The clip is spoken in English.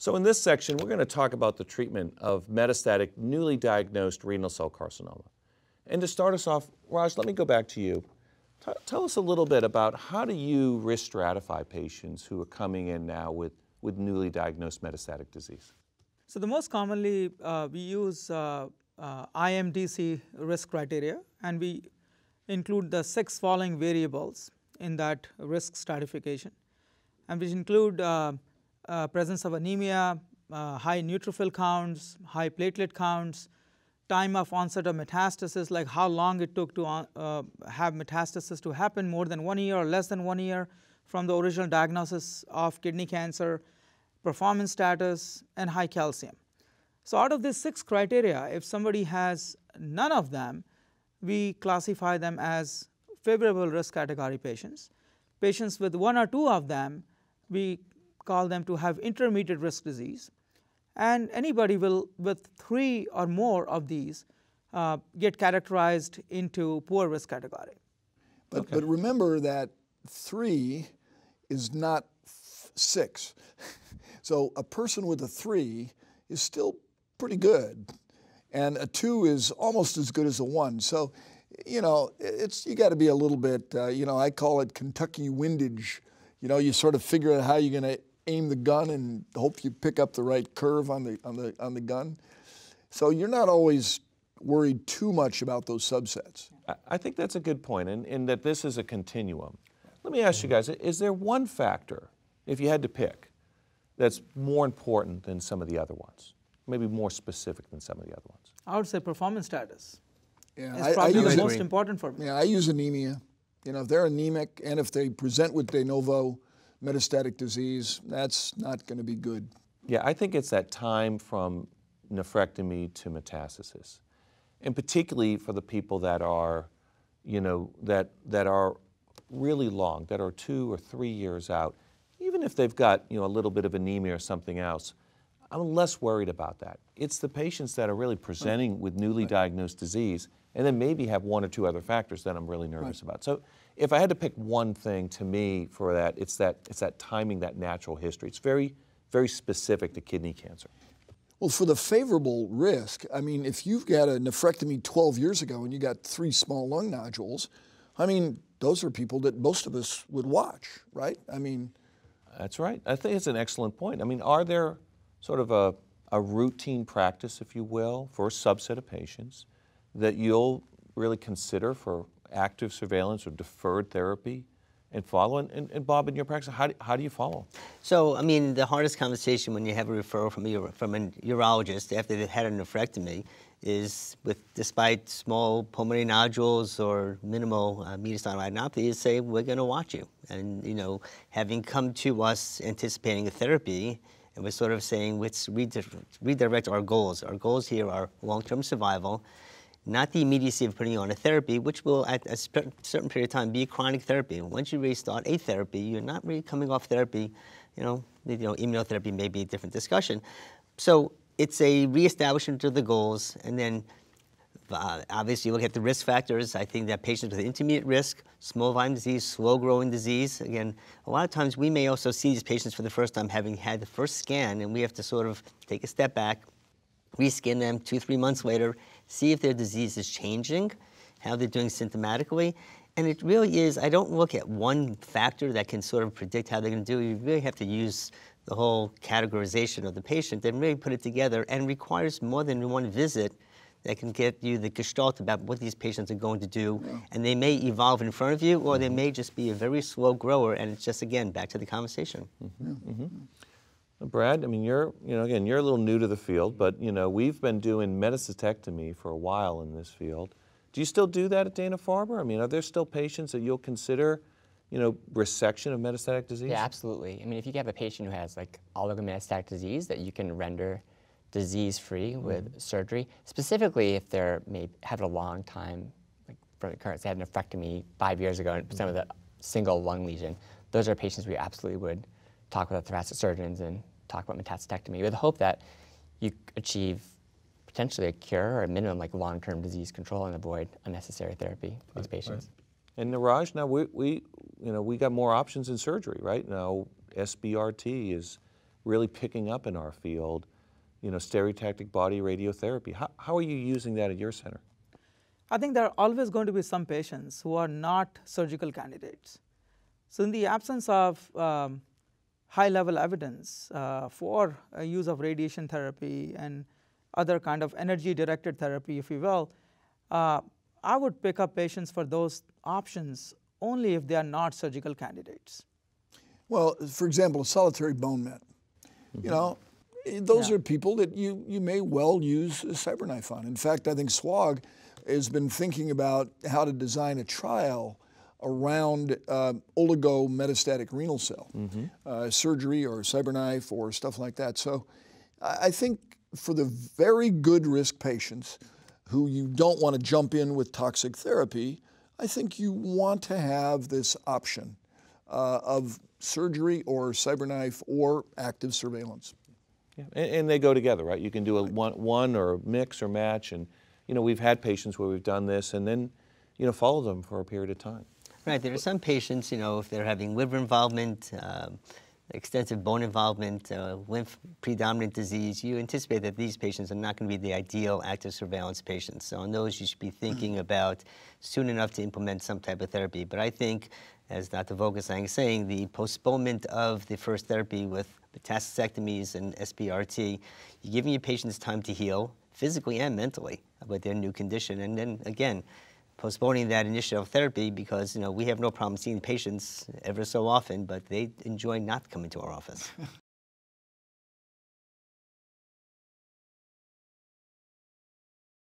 So in this section, we're going to talk about the treatment of metastatic newly diagnosed renal cell carcinoma. And to start us off, Raj, let me go back to you. T tell us a little bit about how do you risk stratify patients who are coming in now with, with newly diagnosed metastatic disease? So the most commonly uh, we use uh, uh, IMDC risk criteria and we include the six following variables in that risk stratification and which include uh, presence of anemia, uh, high neutrophil counts, high platelet counts, time of onset of metastasis, like how long it took to uh, have metastasis to happen, more than one year or less than one year from the original diagnosis of kidney cancer, performance status, and high calcium. So out of these six criteria, if somebody has none of them, we classify them as favorable risk category patients. Patients with one or two of them, we call them to have intermediate risk disease. And anybody will, with three or more of these, uh, get characterized into poor risk category. But, okay. but remember that three is not six. so a person with a three is still pretty good, and a two is almost as good as a one. So, you know, it's you got to be a little bit. Uh, you know, I call it Kentucky windage. You know, you sort of figure out how you're going to aim the gun and hope you pick up the right curve on the, on the, on the gun. So you're not always worried too much about those subsets. I think that's a good point, and, and that this is a continuum. Let me ask you guys, is there one factor, if you had to pick, that's more important than some of the other ones? Maybe more specific than some of the other ones? I would say performance status. Yeah, is probably I the most important for me. Yeah, I use anemia. You know, if they're anemic and if they present with de novo metastatic disease, that's not going to be good. Yeah, I think it's that time from nephrectomy to metastasis. And particularly for the people that are, you know, that, that are really long, that are two or three years out, even if they've got, you know, a little bit of anemia or something else, I'm less worried about that. It's the patients that are really presenting right. with newly right. diagnosed disease and then maybe have one or two other factors that I'm really nervous right. about. So if I had to pick one thing to me for that, it's that it's that timing, that natural history. It's very, very specific to kidney cancer. Well, for the favorable risk, I mean, if you've got a nephrectomy 12 years ago and you got three small lung nodules, I mean, those are people that most of us would watch, right? I mean, that's right. I think it's an excellent point. I mean, are there sort of a, a routine practice, if you will, for a subset of patients that you'll really consider for active surveillance or deferred therapy and follow? And, and, and, Bob, in your practice, how do, how do you follow? So, I mean, the hardest conversation when you have a referral from a, from a urologist after they've had a nephrectomy is with, despite small pulmonary nodules or minimal uh, mediastinal adenopathy, is say, we're going to watch you. And, you know, having come to us anticipating a therapy, and we're sort of saying, let's redirect, redirect our goals. Our goals here are long-term survival, not the immediacy of putting you on a therapy, which will at a certain period of time be a chronic therapy. Once you restart a therapy, you're not really coming off therapy. You know, you know, immunotherapy may be a different discussion. So it's a reestablishment of the goals, and then uh, obviously you look at the risk factors. I think that patients with intermediate risk, small volume disease, slow growing disease, again, a lot of times we may also see these patients for the first time having had the first scan, and we have to sort of take a step back, reskin them two, three months later, see if their disease is changing, how they're doing symptomatically. And it really is, I don't look at one factor that can sort of predict how they're going to do. You really have to use the whole categorization of the patient and really put it together and requires more than one visit that can get you the gestalt about what these patients are going to do. Yeah. And they may evolve in front of you or they mm-hmm. may just be a very slow grower and it's just, again, back to the conversation. Mm -hmm. Brad, I mean, you're, you know, again, you're a little new to the field, but, you know, we've been doing metastectomy for a while in this field. Do you still do that at Dana-Farber? I mean, are there still patients that you'll consider, you know, resection of metastatic disease? Yeah, absolutely. I mean, if you have a patient who has like oligometastatic disease that you can render disease-free mm -hmm. with surgery, specifically if they're maybe had a long time, like for the current, they had a nephrectomy five years ago and mm -hmm. some of the single lung lesion, those are patients we absolutely would talk with our thoracic surgeons and talk about metastectomy with the hope that you achieve potentially a cure or a minimum like long-term disease control and avoid unnecessary therapy for these patients. Right. And Neeraj, now we, we, you know, we got more options in surgery, right? Now SBRT is really picking up in our field, you know, stereotactic body radiotherapy. How, how are you using that at your center? I think there are always going to be some patients who are not surgical candidates. So, in the absence of um, high level evidence uh, for uh, use of radiation therapy and other kind of energy directed therapy, if you will, uh, I would pick up patients for those options only if they are not surgical candidates. Well, for example, a solitary bone met. You know, eh, those Yeah. are people that you, you may well use a CyberKnife on. In fact, I think SWOG has been thinking about how to design a trial around uh, oligometastatic renal cell uh, surgery or CyberKnife or stuff like that. So I I think for the very good risk patients who you don't want to jump in with toxic therapy, I think you want to have this option uh, of surgery or CyberKnife or active surveillance. Yeah, and, and they go together, right? You can do a one, one or a mix or match, and you know we've had patients where we've done this, and then you know follow them for a period of time. Right. There are some patients, you know, if they're having liver involvement, um, extensive bone involvement, uh, lymph predominant disease, you anticipate that these patients are not going to be the ideal active surveillance patients. So on those, you should be thinking about soon enough to implement some type of therapy. But I think, as Dr. Vogelzang is saying, the postponement of the first therapy with metastasectomies and SBRT, you're giving your patients time to heal physically and mentally with their new condition. And then again, postponing that initial therapy because you know we have no problem seeing patients ever so often, but they enjoy not coming to our office.